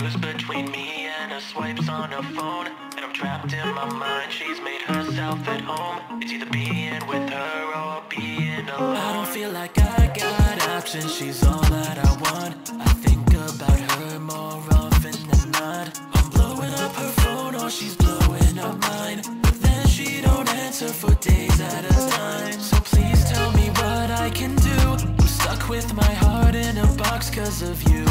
alone And her swipes on a phone. And I'm trapped in my mind She's made herself at home. It's either being with her or being alone. I don't feel like I got options She's all that I want. I think about her more often than not. I'm blowing up her phone or she's blowing up mine. But then she don't answer for days at a time. So please tell me what I can do. I'm stuck with my heart in a box cause of you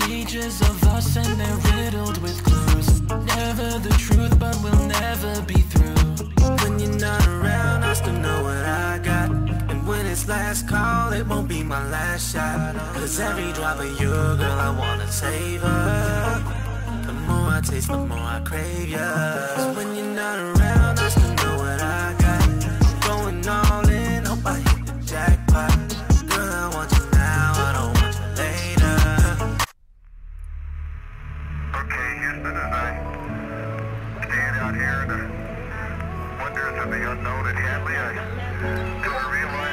Pages of us and they're riddled with clues. Never the truth but we'll never be through. When you're not around I still know what I got? And when it's last call it won't be my last shot. Cause every drop of you girl I wanna save her. The more I taste the more I crave ya Okay, Houston, as I stand out here in the wonders of the unknown at Hadley, I do realize